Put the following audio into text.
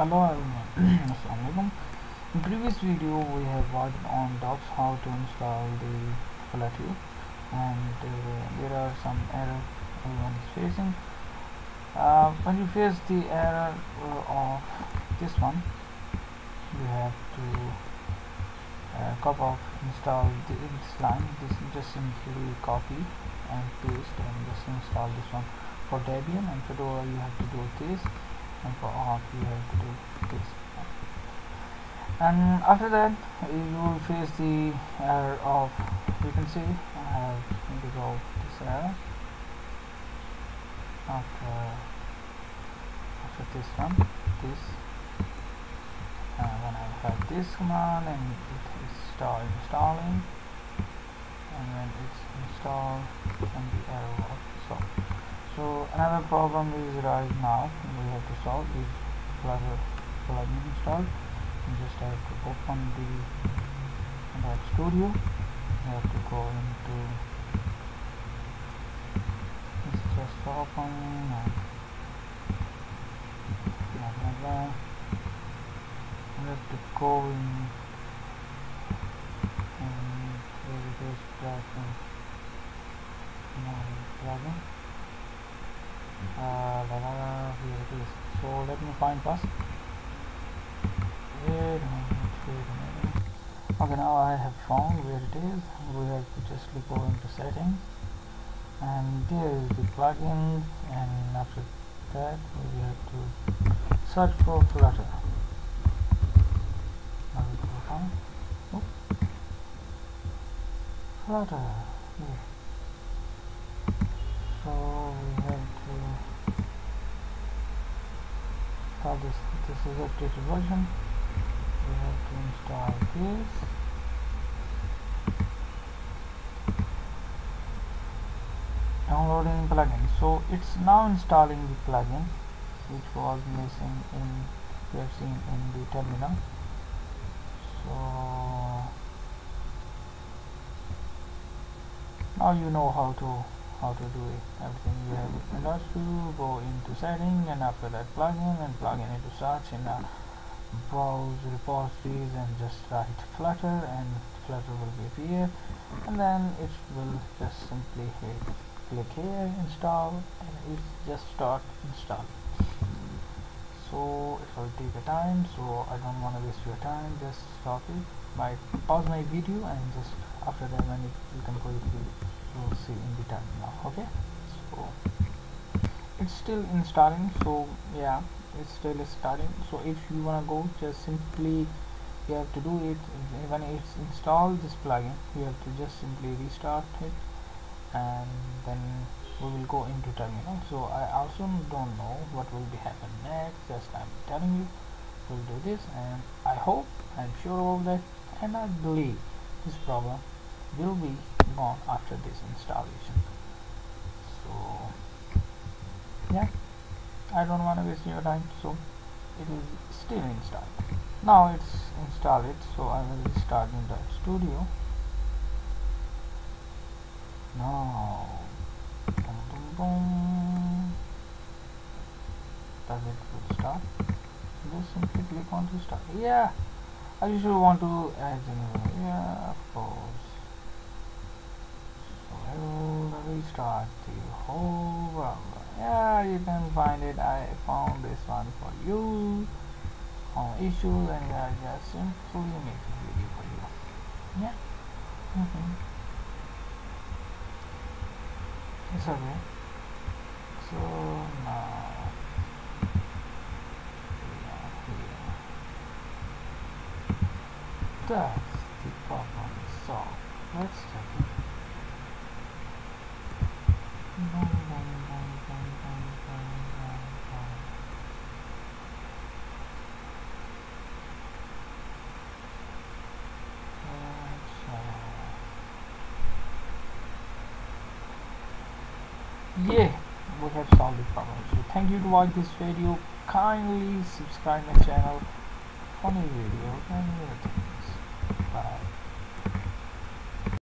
hello everyone. Assalamualaikum. in previous video we have watched on docs how to install the Flutter and uh, there are some errors everyone is facing. Uh, when you face the error uh, of this one you have to uh, copy of install the, this line. This just simply copy and paste and just install this one for Debian. And Fedora you have to do this and for Arch you have to do this. And after that you will face the error of you can see I have resolved this error after after this one this. Uh, when I have this command and it is start installing. And when it's installed and the error will solve so another problem is right now have to solve is plugin installed you just have to open the that studio. You have to go into it's just open and blah blah blah. You have to go in and where it is plugin plugin uh, here it? Is so let me find first wait a minute wait a minute. Okay now I have found where it is. We have to just go into settings. And there is the plugin and after that we have to search for Flutter. Flutter. Yeah. so we have to this this is updated version. We have to install this. Downloading plugin. So it's now installing the plugin which was missing in we have seen in the terminal. So now you know how to how to do it. Everything you have got to go into setting and after that plugin and plugin into search and uh, browse repositories and just write flutter and flutter will be appear and then it will just simply hit click here install and it just start install so it will take a time so I don't want to waste your time just stop it. By pause my video and just after that when it, you can quickly you'll see the terminal okay? So it's still installing so yeah it's still starting. So if you want to go just simply you have to do it. When it's installed this plugin you have to just simply restart it and then we will go into terminal. So I also don't know what will be happen next just I'm telling you. We'll do this and I hope I'm sure of that and I believe this problem will be gone after this installation. So yeah I don't want to waste your time so it is still installed. Now it's installed so I will start in the studio. Now boom, boom, boom. does it will start. Just simply click on to start. Yeah I usually want to add anyway yeah of course will restart the whole browser yeah you can find it I found this one for you? On issues and I just simply make a video for you. Yeah. Mm -hmm. it's okay. So now that's the problem. Solved let's check it yeah we have solved the problem. So thank you to watch this video. Kindly subscribe my channel for new videos and new things bye